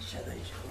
下台以上。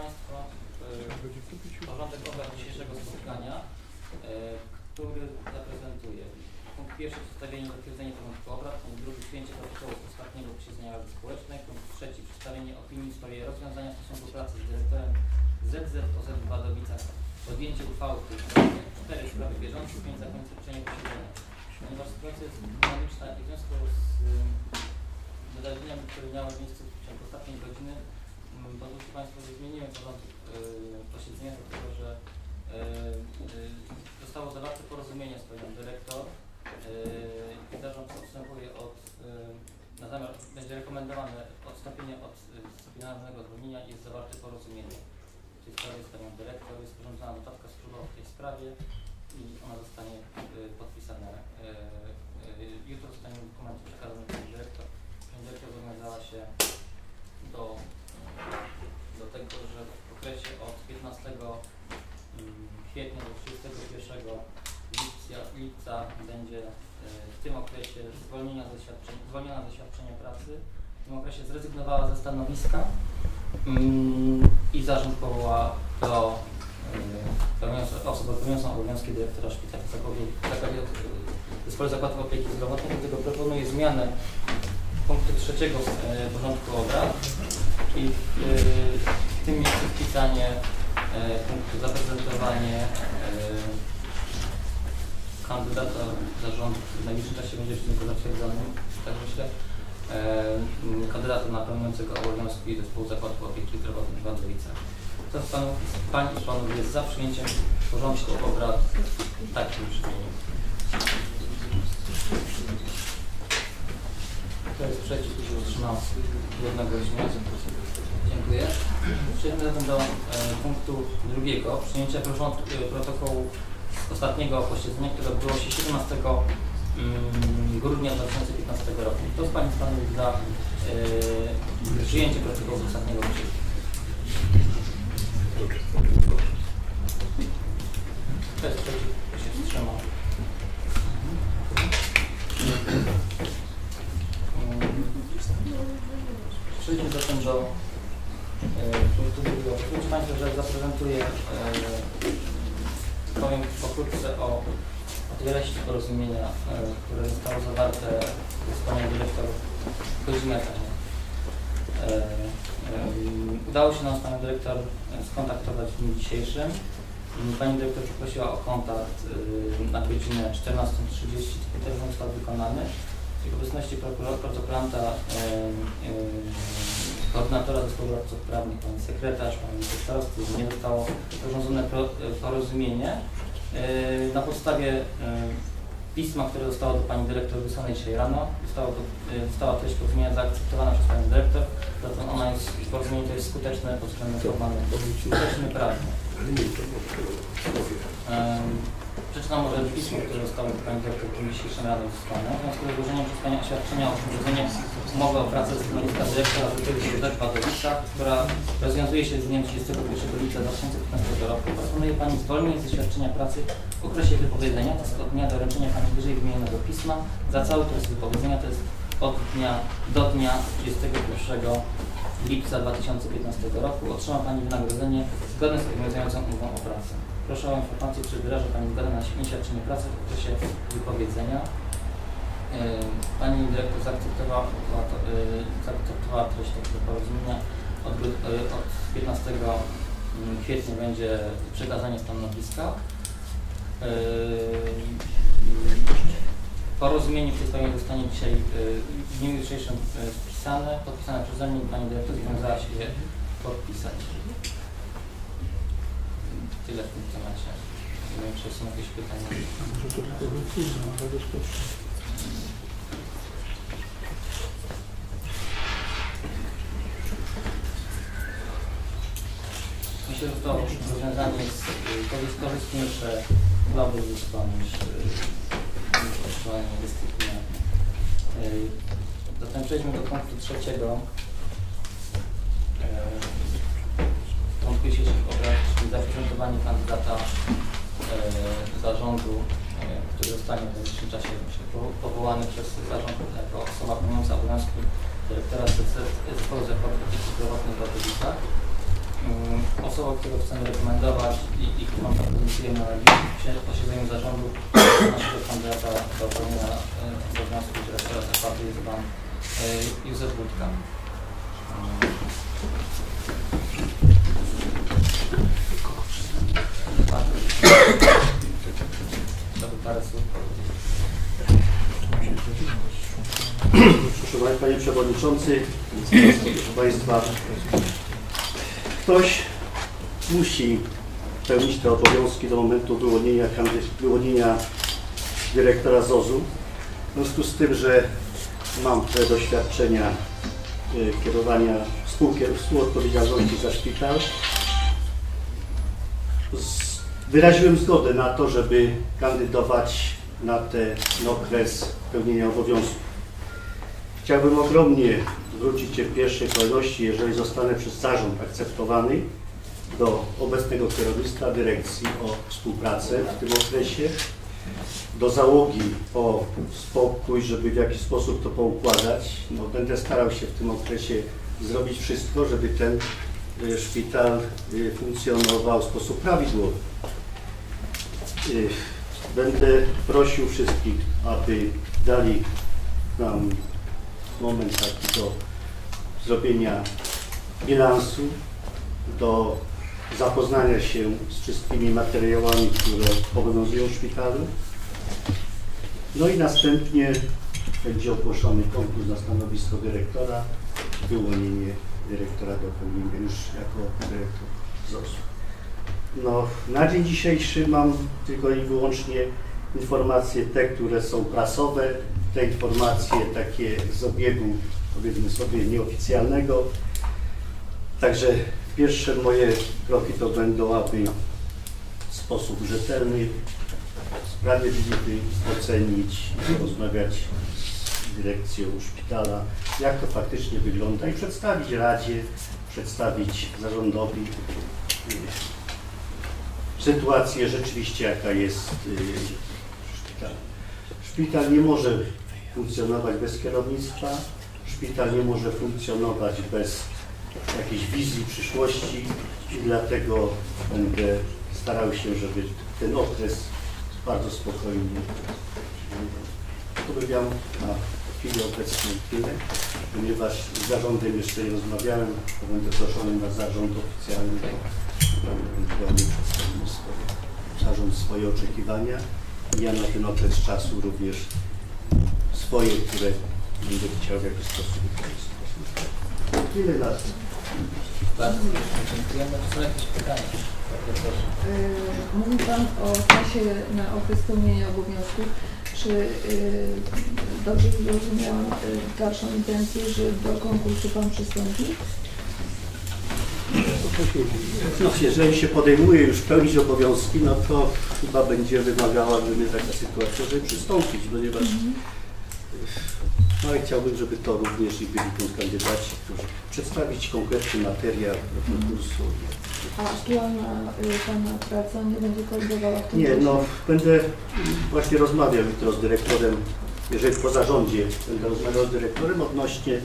Państwo e, porządek obrad dzisiejszego spotkania, e, który zaprezentuje punkt pierwszy przedstawienie zatwierdzenie porządku obrad, punkt drugi przyjęcie protokołu z ostatniego posiedzenia Rady Społecznej, punkt trzeci przedstawienie opinii w sprawie rozwiązania stosunku pracy z dyrektorem ZZOZ w Wadowicach, podjęcie uchwały w tej sprawie, cztery sprawy bieżące, pięć zakończenie posiedzenia. Ponieważ sytuacja jest dynamiczna i w związku z ym, wydarzeniami, które miały miejsce w ciągu ostatniej godziny, Pozwólcie Państwo, że zmieniłem porządek posiedzenia, dlatego że y, y, zostało zawarte porozumienie z Panią Dyrektor y, i zarząd odstępuje od, na zamiar będzie rekomendowane odstąpienie od dyscyplinarnego zwolnienia i jest zawarte porozumienie. W tej sprawie z Panią Dyrektor jest sporządzona notatka służbowa w tej sprawie i ona zostanie podpisana. Jutro zostanie dokument przekazany Pani Dyrektor. Pani Dyrektor zobowiązała się do do tego, że w okresie od 15 mm, kwietnia do 31 lipca, będzie e, w tym okresie zwolnienia zwolniona ze świadczenia pracy, w tym okresie zrezygnowała ze stanowiska mm, i zarząd powoła do e, osobę pełniącą obowiązki dyrektora szpitala w e, Zespole Zakładów Opieki Zdrowotnej, dlatego proponuję zmianę punktu trzeciego porządku obrad i w, w tym miejscu wpisanie e, punktu zaprezentowanie e, kandydata zarządu, w najbliższym czasie będzie tylko zatwierdzony, tak myślę, e, kandydata na pełniącego obowiązki zespołu zakładów opieki zdrowotnej w Wandowicach. Kto z panów, i panów jest za przyjęciem porządku obrad w takim brzmieniu? Kto jest przeciw, kto się wstrzymał? Jednogłośnie. Dziękuję. Przejdźmy zatem do e, punktu drugiego. Przyjęcie porządku, e, protokołu ostatniego posiedzenia, które odbyło się 17 mm, grudnia 2015 roku. Kto z Pani jest za e, przyjęcie protokołu ostatniego posiedzenia? Kto jest przeciw? Kto się wstrzymał? Mm. Przejdźmy zatem do Pozwólcie Państwo, że zaprezentuję, e, powiem pokrótce o, o treści porozumienia, e, które zostało zawarte z Panią Dyrektor Kozimetanie. E, e, udało się nam z Panią Dyrektor skontaktować w dniu dzisiejszym. Pani Dyrektor poprosiła o kontakt e, na godzinę 14.30, taki telefon został wykonany. W obecności protokolanta, e, e, koordynatora zespołu radców prawnych, pani sekretarz, pani starosty, nie zostało sporządzone pro, e, porozumienie. E, na podstawie e, pisma, które zostało do pani dyrektor wysłane dzisiaj rano, zostało to, e, została treść porozumienia zaakceptowana przez panią dyrektor, zatem ona jest, porozumienie to jest skuteczne pod względem formalnym, skuteczny prawnie. Em, Przeczytam może pismo, które zostało Dyrektor w dniu dzisiejszym rano wysłane. W związku z złożeniem przystania oświadczenia o sporządzeniu umowy o pracę stanowiska dyrektora Wadowica, która rozwiązuje się z dniem 31 lipca 2015 roku. Proponuje Pani zwolnienie ze świadczenia pracy w okresie wypowiedzenia, jest od dnia doręczenia Pani wyżej wymienionego pisma. Za cały okres wypowiedzenia to jest od dnia do dnia 31 lipca 2015 roku. Otrzyma Pani wynagrodzenie zgodne z obowiązującą umową o pracę. Proszę o informację, czy wyraża Pani zgodę na nieświadczenie pracy w okresie wypowiedzenia. Yy, Pani dyrektor zaakceptowała, to, yy, zaakceptowała treść takiego porozumienia. Od, yy, od 15 mm, kwietnia będzie przekazanie stanowiska. Porozumienie sprawie zostanie dzisiaj w dniu jutrzejszym wpisane, podpisane przeze mnie Pani dyrektor związała się je podpisać. Tyle w tym temacie. Nie wiem, czy są jakieś pytania. Myślę, że to rozwiązanie jest y, jest korzystniejsze dla niż, y, niż otrzymanie dyscyplinarne. Y, Zatem przejdźmy do punktu trzeciego. Y, Punkt dzisiejszych obrad, czyli zaprezentowanie kandydata y, zarządu, y, który zostanie w najbliższym czasie powołany przez zarząd jako osoba pełniąca obowiązki dyrektora zespołu zakładu opieki zdrowotnej w Ratowicach. Mm, Osobą, którą chcemy rekomendować i, i którą prezentujemy na posiedzeniu zarządu naszego kandydata do pełnienia e, obowiązków dyrektora zakładu jest Pan e, Józef Budka. Mm. Pan- Chciałby parę słów powiedzieć. Proszę Państwa, Panie Przewodniczący, proszę Państwa, ktoś musi pełnić te obowiązki do momentu wyłonienia, wyłonienia dyrektora ZOZ-u. W związku z tym, że mam te doświadczenia y, kierowania współodpowiedzialności za szpital, wyraziłem zgodę na to, żeby kandydować na ten okres pełnienia obowiązków. Chciałbym ogromnie zwrócić się w pierwszej kolejności, jeżeli zostanę przez zarząd akceptowany, do obecnego kierownictwa dyrekcji o współpracę w tym okresie, do załogi o spokój, żeby w jakiś sposób to poukładać. No, będę starał się w tym okresie zrobić wszystko, żeby ten y, szpital y, funkcjonował w sposób prawidłowy. Y, Będę prosił wszystkich, aby dali nam moment taki do zrobienia bilansu, do zapoznania się z wszystkimi materiałami, które obowiązują w szpitalu. No i następnie będzie ogłoszony konkurs na stanowisko dyrektora, wyłonienie dyrektora do pełnienia już jako dyrektor ZOS-u. No, na dzień dzisiejszy mam tylko i wyłącznie informacje te, które są prasowe, te informacje takie z obiegu, powiedzmy sobie, nieoficjalnego. Także pierwsze moje kroki to będą, aby w sposób rzetelny, sprawiedliwy ocenić i rozmawiać z dyrekcją szpitala, jak to faktycznie wygląda i przedstawić Radzie, przedstawić zarządowi y, sytuację rzeczywiście, jaka jest y, w szpitalu. Szpital nie może funkcjonować bez kierownictwa, szpital nie może funkcjonować bez jakiejś wizji przyszłości i dlatego będę starał się, żeby ten okres bardzo spokojnie powiedział na chwilę obecną tyle, ponieważ z zarządem jeszcze nie rozmawiałem, to będę proszony na zarząd oficjalny, to ewentualnie przedstawimy swoje, zarząd swoje oczekiwania. Ja na ten okres czasu również swoje, które będę chciał w jakiś sposób wykorzystać. Tyle na tym. Bardzo dziękujemy. Czy są jakieś pytania? Proszę. Yy, Mówi Pan o czasie na okres pełnienia obowiązków. Czy yy, dobrze zrozumiałam yy, dalszą intencję, że do konkursu Pan przystąpi? No, jeżeli się podejmuje już pełnić obowiązki, no to chyba będzie wymagała mnie taka sytuacja, żeby przystąpić, ponieważ no i chciałbym, żeby to również i byli kandydaci, którzy przedstawić konkretny materiał do konkursu. A aktualna yy, Pana praca nie będzie korzystowała w tym Nie, no będę właśnie rozmawiał jutro z dyrektorem, jeżeli po zarządzie będę rozmawiał z dyrektorem odnośnie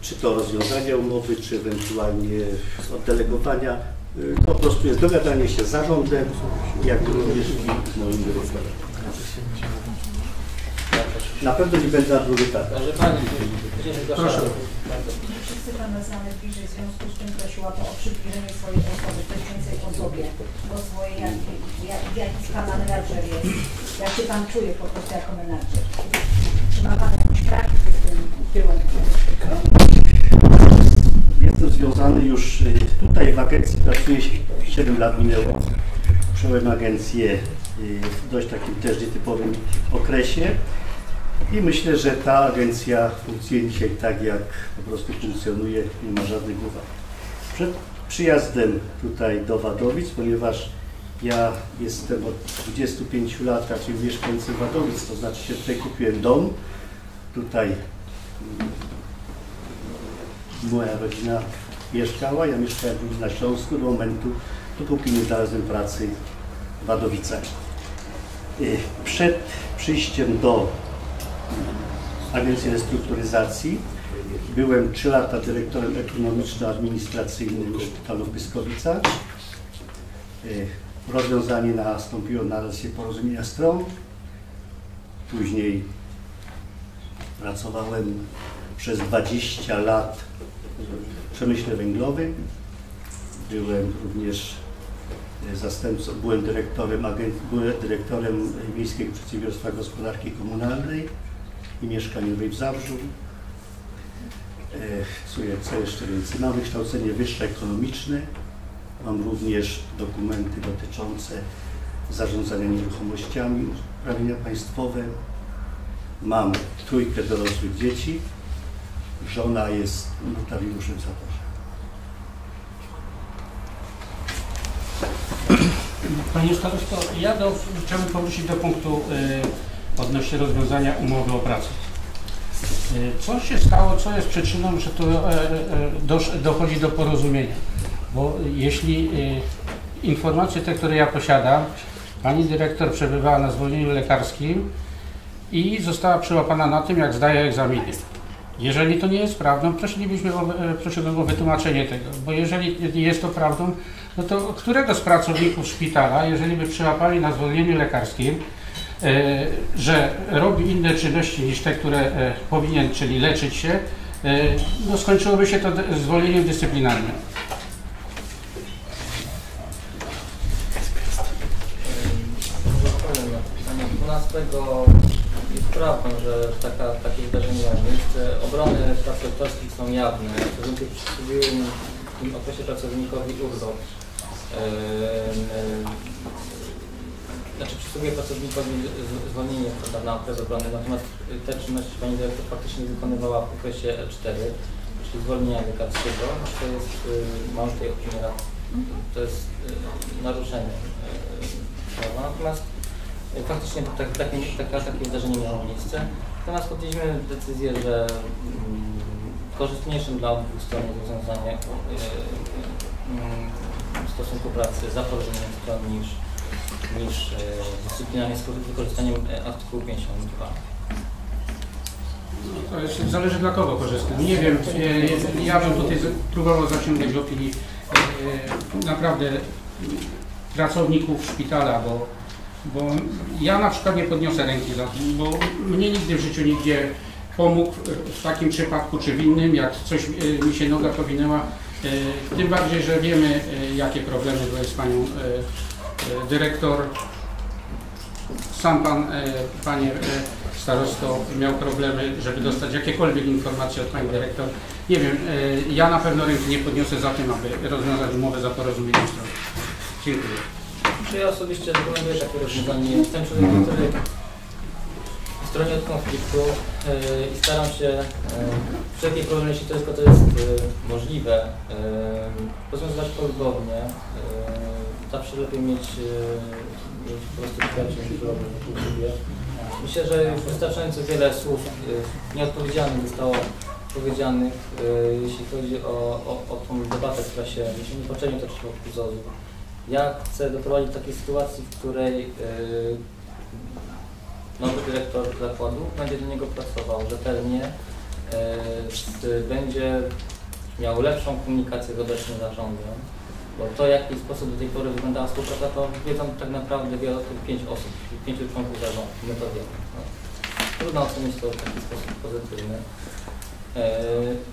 czy to rozwiązania umowy, czy ewentualnie oddelegowania. Y, Po prostu jest dogadanie się z zarządem, jak również i moim dyrektorem. Na pewno nie będę na drugi etap. Proszę Pani? Proszę. Bardzo Nie wszyscy Pana znamy bliżej, w związku z czym prosiłabym o przybliżenie swojej osoby, coś więcej o sobie, o swoje, jak, jak, jaki Pana menadżer jest, jak się Pan czuje po prostu jako menadżer. Czy ma Pan jakąś praktykę w tym kierunku? Jestem związany już y, tutaj w agencji, pracuję 7 lat minęło. Przejąłem agencję y, w dość takim też nietypowym okresie i myślę, że ta agencja funkcjonuje dzisiaj tak, jak po prostu funkcjonuje, nie ma żadnych uwag. Przed przyjazdem tutaj do Wadowic, ponieważ ja jestem od 25 lat raczej mieszkańcem Wadowic, to znaczy się tutaj kupiłem dom. Tutaj mm, moja rodzina mieszkała, ja mieszkałem na Śląsku do momentu, dopóki nie znalazłem pracy w Wadowicach. Y, Przed przyjściem do Agencji Restrukturyzacji byłem 3 lata dyrektorem ekonomiczno-administracyjnym Szpitalu w Pyskowicach. Y, Rozwiązanie nastąpiło na razie porozumienia stron. Później pracowałem przez 20 lat w przemyśle węglowym. Byłem również y, zastępcą, byłem dyrektorem, agent, byłem dyrektorem Miejskiego Przedsiębiorstwa Gospodarki Komunalnej i Mieszkaniowej w Zabrzu. E, Co, co jeszcze więcej? Mam wykształcenie wyższe ekonomiczne. Mam również dokumenty dotyczące zarządzania nieruchomościami, uprawnienia państwowe. Mam trójkę dorosłych dzieci. Żona jest notariuszem w Zatorze. Panie starosto, ja do, chciałbym powrócić do punktu y, odnośnie rozwiązania umowy o pracę. Y, co się stało, co jest przyczyną, że tu e, e, dochodzi do porozumienia? Bo jeśli y, informacje te, które ja posiadam, pani dyrektor przebywała na zwolnieniu lekarskim i została przyłapana na tym, jak zdaje egzaminy. Jeżeli to nie jest prawdą, prosilibyśmy o, e, prosiłbym o wytłumaczenie tego, bo jeżeli jest to prawdą, no to którego z pracowników szpitala, jeżeli by przyłapali na zwolnieniu lekarskim, że robi inne czynności niż te, które e, powinien, czyli leczyć się, e, no skończyłoby się to zwolnieniem dyscyplinarnym. 12 jest prawdą, że taka, takie wydarzenie miało miejsce. Obrony praw autorskich są jawne. Pracownicy przysługują w tym okresie pracownikowi urlop. Znaczy przysługuje pracownikowi zwolnienie prawda, na okres obrony, natomiast te czynności Pani Dyrektor faktycznie wykonywała w okresie E4, czyli zwolnienia lekarskiego. To jest, y, mam tutaj opinię, rad- to jest y, naruszenie y, prawa. Natomiast y, faktycznie tak, takie, taka, takie wydarzenie miało miejsce. Natomiast podjęliśmy decyzję, że mm, korzystniejszym dla obu stron rozwiązanie y, y, y, stosunku pracy za porozumieniem stron niż, niż y, dyscyplinarnie z wykorzystaniem y, artykułu 52. No, To jest, zależy dla kogo korzystam. Nie wiem, e, ja bym tutaj próbował zasięgnąć opinii e, naprawdę pracowników szpitala, bo, bo ja na przykład nie podniosę ręki za tym, bo mnie nigdy w życiu nigdzie pomógł w takim przypadku czy w innym, jak coś e, mi się noga powinęła. E, Tym bardziej, że wiemy e, jakie problemy były z panią e, e, dyrektor. Sam pan, e, panie e, starosto, miał problemy, żeby dostać jakiekolwiek informacje od pani dyrektor. Nie wiem, e, ja na pewno ręki nie podniosę za tym, aby rozwiązać umowę za porozumieniem. Dziękuję. Czy ja osobiście rekomenduję takie rozwiązanie? Jestem człowiekiem, który stronię od konfliktu i staram się wszelkie problemy, jeśli to tylko to jest możliwe, rozwiązywać polubownie. Zawsze lepiej mieć, mieć po prostu przyjaciół wokół siebie. Myślę, że wystarczająco wiele słów yy, nieodpowiedzialnych zostało powiedzianych, yy, jeśli chodzi o, o, o tą debatę, która się niepotrzebnie toczyła wokół ZOZ-u. Ja chcę doprowadzić do takiej sytuacji, w której nowy dyrektor zakładu będzie do niego pracował rzetelnie, będzie miał lepszą komunikację z obecnym zarządem, bo to w jaki sposób do tej pory wyglądała współpraca, to wiedzą tak naprawdę wie o tym pięć osób, pięciu członków zarządu, my to wiemy. No. Trudno ocenić to w taki sposób pozytywny. Yy,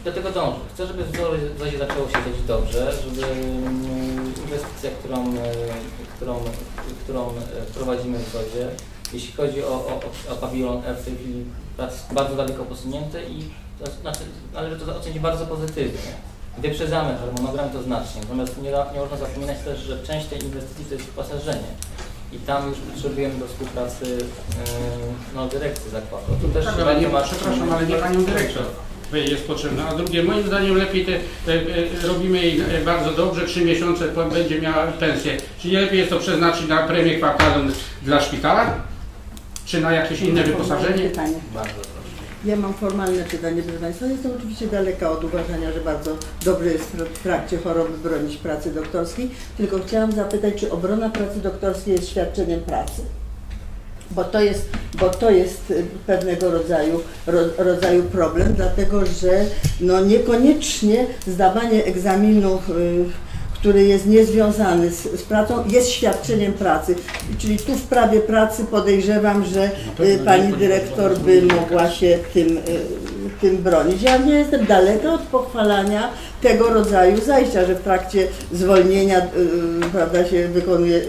Dlatego dążę. Chcę, żeby w Zozie zaczęło się dziać dobrze, żeby mm, inwestycja, którą, yy, którą, którą yy, prowadzimy w Zozie, jeśli chodzi o, o, o- pawilon F w tej chwili bardzo daleko posunięte i to znaczy, należy to ocenić bardzo pozytywnie. Wyprzedzamy harmonogram to znacznie, natomiast nie, nie można zapominać też, że część tej inwestycji to jest wyposażenie. I tam już potrzebujemy do współpracy yy, no, dyrekcji zakładu. Tu też Tak, ale nie, warto- przepraszam, ale nie panią dyrektor. jest potrzebna. A drugie, moim zdaniem lepiej te, te, e, robimy jej bardzo dobrze, trzy miesiące będzie miała pensję. Czy nie lepiej jest to przeznaczyć na premię kwartalną dla szpitala? Czy na jakieś inne wyposażenie? Bardzo. Ja mam formalne pytanie, proszę Państwa. Jestem oczywiście daleka od uważania, że bardzo dobrze jest w trakcie choroby bronić pracy doktorskiej, tylko chciałam zapytać, czy obrona pracy doktorskiej jest świadczeniem pracy? Bo to jest, bo to jest y, pewnego rodzaju, ro, rodzaju problem, dlatego że no niekoniecznie zdawanie egzaminu, y, który jest niezwiązany z, z pracą, jest świadczeniem pracy. Czyli tu w prawie pracy podejrzewam, że y, pani dyrektor by mogła się tym, y, tym bronić. Ja nie jestem daleka od pochwalania tego rodzaju zajścia, że w trakcie zwolnienia y, prawda, się wykonuje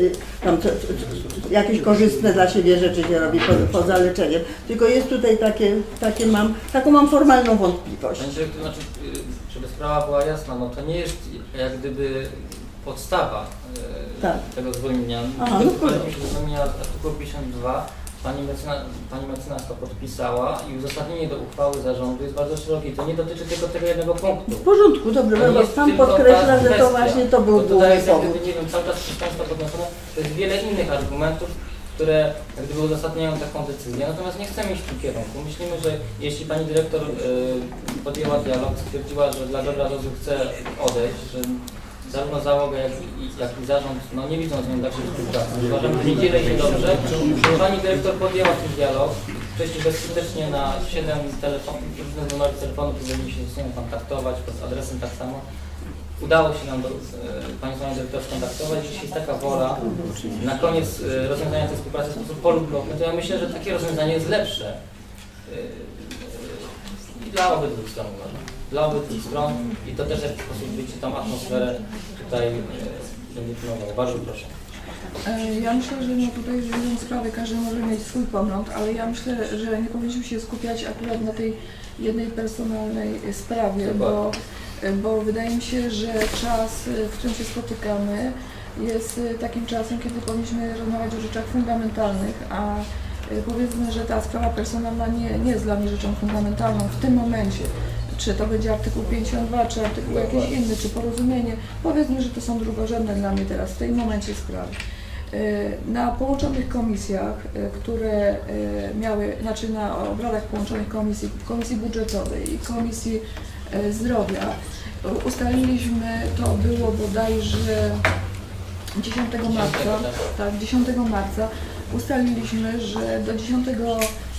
tam co, co, co, jakieś korzystne dla siebie rzeczy się robi po, poza leczeniem. Tylko jest tutaj takie, takie mam, taką mam formalną wątpliwość. Znaczy, to sprawa była jasna, no to nie jest jak gdyby podstawa y, Tak. tego zwolnienia. Aha, no Wypowiedzieliśmy się zwolnienia artykułu 52. Pani mecenas, pani mecenas to podpisała i uzasadnienie do uchwały zarządu jest bardzo szerokie. To nie dotyczy tylko tego jednego punktu. W porządku, dobrze, To bo Pan podkreśla, że to właśnie to był tutaj główny jest nie wiem, cały czas przez Państwa podnoszone, to jest wiele innych argumentów, które gdyby uzasadniają taką decyzję. Natomiast nie chcemy iść w tym kierunku. Myślimy, że jeśli Pani Dyrektor y, podjęła dialog, stwierdziła, że dla dobra rozu chce odejść, że zarówno załoga, jak i, jak i zarząd no, nie widzą z nią dalszej współpracy. Uważam, że nie dzieje się dobrze. że Pani Dyrektor podjęła ten dialog. Wcześniej bezskutecznie na 7 telefonów, różnych numerów telefonu próbowaliśmy się z nią kontaktować, pod adresem tak samo. Udało się nam do, e, Panią Panią Dyrektor skontaktować. Jeśli jest taka wola na koniec e, rozwiązania tej współpracy w sposób polubowny, to ja myślę, że takie rozwiązanie jest lepsze. E, I dla obydwu stron uważam. Dla obydwu stron i to też w jakiś sposób wiecie, tą atmosferę tutaj będzie pilnowało. Bardzo proszę. Ja myślę, że no tutaj różne sprawy, każdy może mieć swój pogląd, ale ja myślę, że nie powinniśmy się skupiać akurat na tej jednej personalnej sprawie, bo, bo wydaje mi się, że czas, e, w którym się spotykamy, jest e, takim czasem, kiedy powinniśmy rozmawiać o rzeczach fundamentalnych, a powiedzmy, że ta sprawa personalna nie, nie jest dla mnie rzeczą fundamentalną w tym momencie. Czy to będzie artykuł 52, czy artykuł jakiś inny, czy porozumienie. Powiedzmy, że to są drugorzędne dla mnie teraz, w tym momencie sprawy. Na połączonych komisjach, które miały, znaczy na obradach połączonych komisji, Komisji Budżetowej i Komisji Zdrowia, e, ustaliliśmy, to było bodajże 10 marca, tak, 10 marca. Ustaliliśmy, że do 10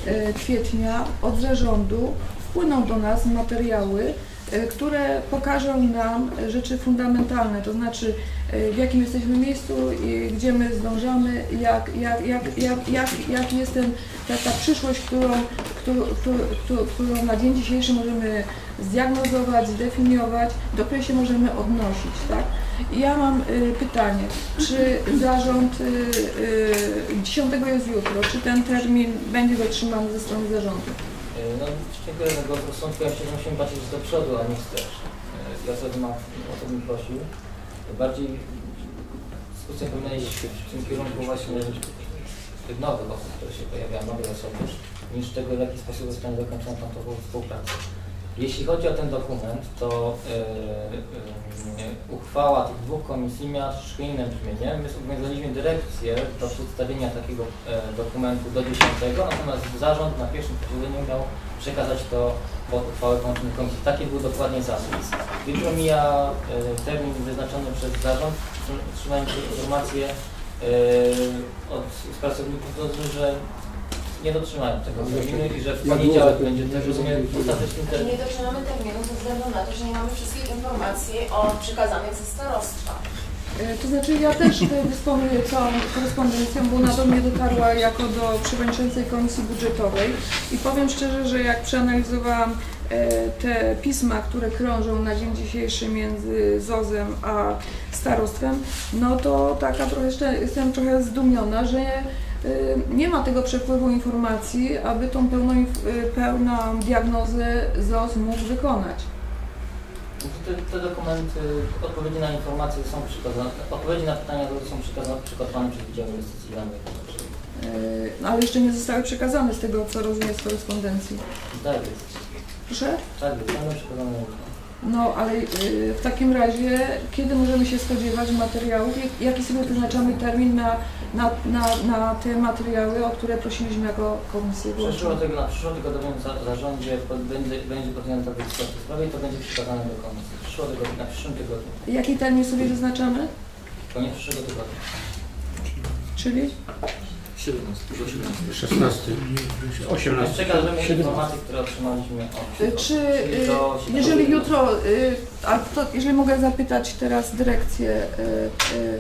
e, kwietnia od zarządu wpłyną do nas materiały, e, które pokażą nam rzeczy fundamentalne, to znaczy w jakim jesteśmy miejscu, gdzie my zdążamy, jak, jak, jak, jak, jak, jak jest ten, ta, ta przyszłość, którą, którą, którą, którą na dzień dzisiejszy możemy zdiagnozować, zdefiniować, do której się możemy odnosić. Tak? Ja mam y, pytanie, czy zarząd, y, y, 10 jest jutro, czy ten termin będzie dotrzymany ze strony zarządu? E, No, dziękuję za głos rozsądku. Ja że musimy patrzeć do przodu, a nie wstecz. E, Ja sobie mam, o to bym prosił. Bardziej dyskusja powinna iść w tym kierunku właśnie tych nowych osób, które się pojawiają, nowej osoby, niż tego, w jaki sposób zostanie zakończona tą współpracę. Jeśli chodzi o ten dokument, to e, e, uchwała tych dwóch komisji miała troszkę inne brzmienie. My zobowiązaliśmy dyrekcję do przedstawienia takiego e, dokumentu do 10, natomiast zarząd na pierwszym posiedzeniu miał przekazać to pod uchwałę połączonych komisji. Taki był dokładnie zapis. Jutro mija e, termin wyznaczony przez zarząd. Otrzymałem informację e, od pracowników, że nie dotrzymają tego terminu i że w poniedziałek będzie też rozumiem ostateczny termin. Nie dotrzymamy terminu ze względu na to, że nie mamy wszystkich informacji o przekazanych ze starostwa. E, To znaczy ja też dysponuję całą korespondencją, bo ona do mnie dotarła jako do przewodniczącej Komisji Budżetowej i powiem szczerze, że jak przeanalizowałam e, te pisma, które krążą na dzień dzisiejszy między ZOZ-em a starostwem, no to taka trochę jeszcze jestem trochę zdumiona, że nie ma tego przepływu informacji, aby tą pełną, e, pełną diagnozę ZOZ mógł wykonać. Te, te dokumenty, odpowiedzi na informacje są przekazane, odpowiedzi na pytania są przekazane, przygotowane przez Wydział Inwestycji Danych. Ale jeszcze nie zostały przekazane z tego, co rozumiem z korespondencji. Tak jest. Proszę? Tak, będą przekazane jutro. No, ale y, w takim razie, kiedy możemy się spodziewać materiałów? Jak- Jaki sobie wyznaczamy termin na, na, na, na te materiały, o które prosiliśmy jako komisję? Przyszłego tego, na przyszłotygodniowym za- zarządzie pod- będzie, będzie podjęta decyzja w tej sprawie i to będzie przekazane do komisji. Przyszłego tygodnia, na przyszłym tygodniu. Jaki termin sobie wyznaczamy? Koniec przyszłego tygodnia. Czyli? 16, 18. Przekażemy informacje, które otrzymaliśmy od Y, Czy y, do- jeżeli jutro, y, a to, jeżeli mogę zapytać teraz dyrekcję y, y, y,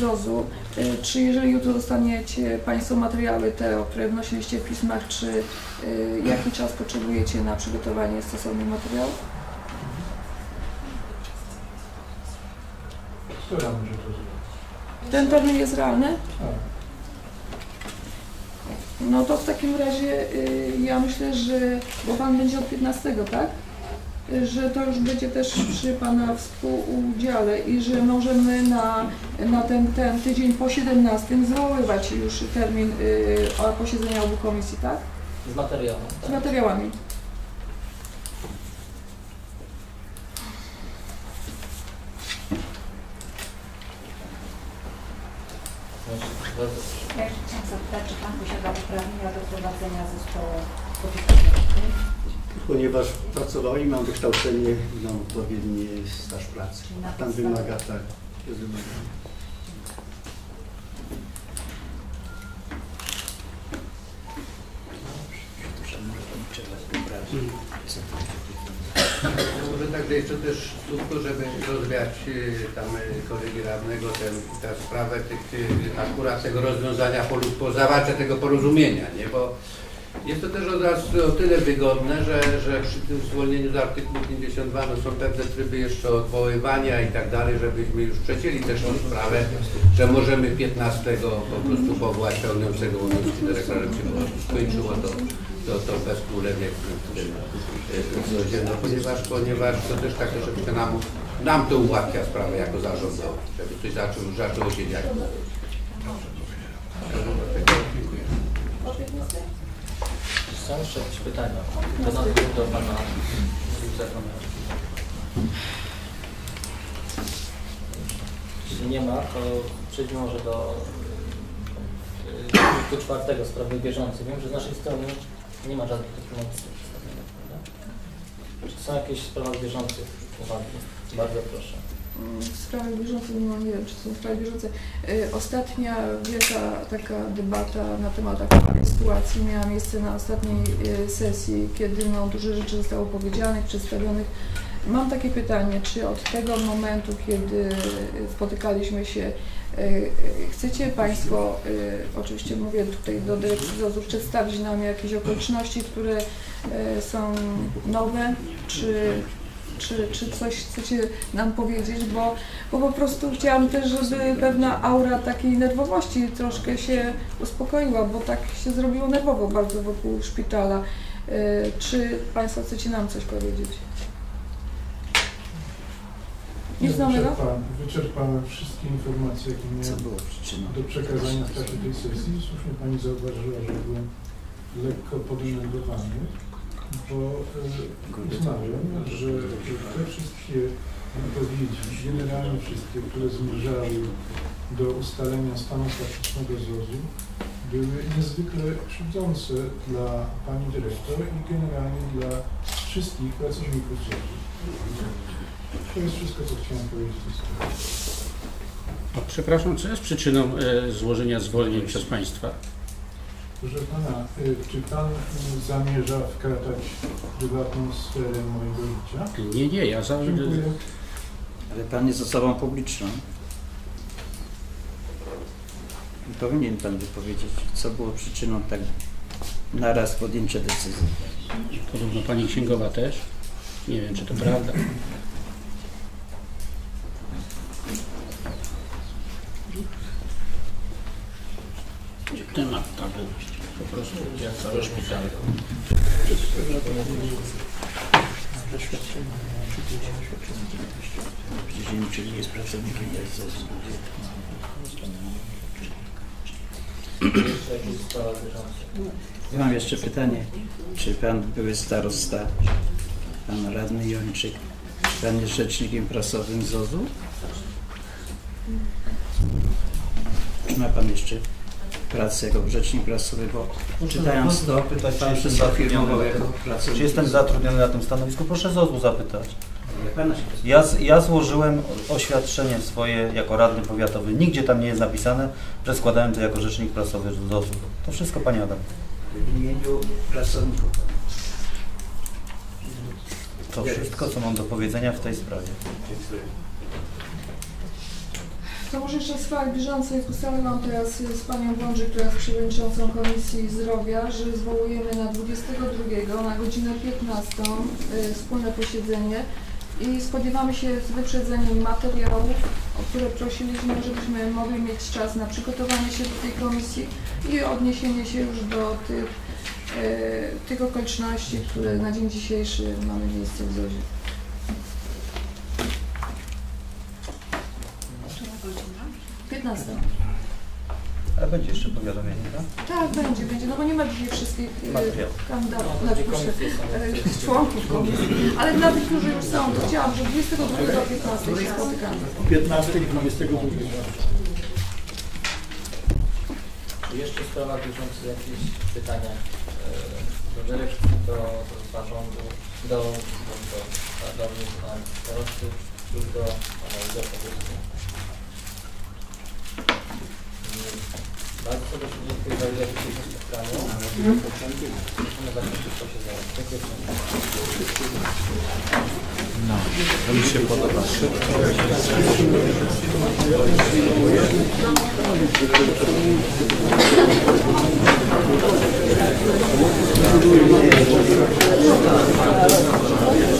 ZOZ-u, y, czy jeżeli jutro dostaniecie Państwo materiały te, o które wnosiliście w pismach, czy y, jaki czas potrzebujecie na przygotowanie stosownych materiałów? To zrobić. Ten termin jest realny? Tak. No to w takim razie y, ja myślę, że, bo Pan będzie od 15, tak? Y, Że to już będzie też przy Pana współudziale i że możemy na, na ten, ten tydzień po 17 zwoływać już termin y, o posiedzenia obu komisji, tak? Z materiałem. Z Tak? materiałami. Bardzo proszę. Ja jeszcze chciałam zapytać, czy Pan posiada uprawnienia do prowadzenia zespołu? Ponieważ pracowałem i mam wykształcenie i mam odpowiedni staż pracy. Tam wymaga, tak, jest wymagane. Może także jeszcze też słówko, żeby rozwiać y, tam y, kolegi radnego tę sprawę tych, y, akurat tego rozwiązania, polu- po zawarcia tego porozumienia, nie? Bo jest to też od razu o tyle wygodne, że, że przy tym zwolnieniu z artykułu 52 no są pewne tryby jeszcze odwoływania i tak dalej, żebyśmy już przecięli też tą sprawę, że możemy 15 po prostu powołać pełniącego obowiązki dyrektora przychodzi. Skończyło to, to, to bezkrólewnie w tym no, ponieważ, ponieważ to też tak troszeczkę nam, nam to ułatwia sprawę jako zarządowi, żeby coś zaczął, zaczęło się dziać. Dlatego dziękuję. Są jeszcze jakieś pytania do, nas, do Pana wicepremiera? Jeśli nie ma, to przejdźmy może do y, punktu czwartego, sprawy bieżące. Wiem, że z naszej strony nie ma żadnych dokumentów przedstawionych, prawda? Czy są jakieś sprawy bieżących uwagi? Bardzo proszę. W sprawach bieżących, no nie wiem, czy są sprawy bieżące. Y, Ostatnia wielka taka debata na temat aktualnej sytuacji miała miejsce na ostatniej y, sesji, kiedy no, dużo rzeczy zostało powiedzianych, przedstawionych. Mam takie pytanie, czy od tego momentu, kiedy y, spotykaliśmy się, chcecie Państwo, oczywiście mówię tutaj do dyrekcji przedstawić nam jakieś okoliczności, które są nowe, czy czy, czy coś chcecie nam powiedzieć, bo, bo po prostu chciałam też, żeby pewna aura takiej nerwowości troszkę się uspokoiła, bo tak się zrobiło nerwowo bardzo wokół szpitala. Y, Czy Państwo chcecie nam coś powiedzieć? Nic nowego? Wyczerpałem, wszystkie informacje, jakie miałem do przekazania w czasie tej sesji. Słusznie Pani zauważyła, że byłem lekko podenerwowany, bo e, uznałem, że te wszystkie wypowiedzi, generalnie wszystkie, które zmierzały do ustalenia stanu faktycznego ZOZ-u, były niezwykle krzywdzące dla Pani Dyrektor i generalnie dla wszystkich pracowników ZOZ-u. To jest wszystko, co chciałem powiedzieć w przepraszam, co jest przyczyną e, złożenia zwolnień przez Państwa? Proszę Pana, y, czy Pan zamierza wkraczać w prywatną sferę mojego życia? Nie, nie, ja za, Dziękuję. Ale Pan jest osobą publiczną. I powinien Pan wypowiedzieć, co było przyczyną tak naraz podjęcia decyzji. podobno Pani Księgowa też. Nie wiem, czy to prawda. Temat tabu. Po prostu jak cały szpital. Przecież nie jest pracownikiem bieżące. Ja mam jeszcze pytanie. Czy pan były starosta, pan radny Jończyk, czy pan jest rzecznikiem prasowym ZOZ-u? Czy ma pan jeszcze pracę jako rzecznik prasowy, bo czytając to, Pytać, pan jako pracownik. czy jestem zatrudniony na tym stanowisku? Proszę ZOZ-u zapytać. Jak pana się Ja, ja złożyłem oświadczenie swoje jako radny powiatowy. Nigdzie tam nie jest napisane, że składałem to jako rzecznik prasowy ZOZ-u. To wszystko Pani Adam. w imieniu pracowników. To wszystko, co mam do powiedzenia w tej sprawie. To może jeszcze w sprawach bieżących ustalałam teraz z panią Wądrzy, która jest przewodniczącą Komisji Zdrowia, że zwołujemy na 22 na godzinę 15 y, wspólne posiedzenie i spodziewamy się z wyprzedzeniem materiałów, o które prosiliśmy, żebyśmy mogli mieć czas na przygotowanie się do tej komisji i odniesienie się już do tych, y, tych okoliczności, które na dzień dzisiejszy mamy miejsce w ZOzie. 15. Ale będzie jeszcze powiadomienie, tak? Tak, będzie, będzie, no bo nie ma dzisiaj wszystkich y, kandydatów, znaczy, y, członków komisji, ale dla tych, którzy już są, to chciałam, że 22 do 15 się spotykamy. 15 i 22. Czy jeszcze w sprawach bieżących jakieś pytania e, do dyrekcji, do, do zarządu, do, do, do, do mnie, do pana starosty lub do pana Józefa Wójta? Mm, Bardzo serdecznie dziękuję za udział w dzisiejszym spotkaniu. Możemy zakończyć posiedzenie. Dziękuję.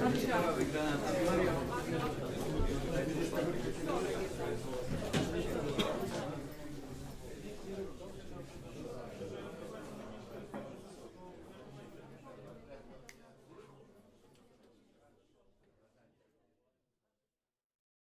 Gracias.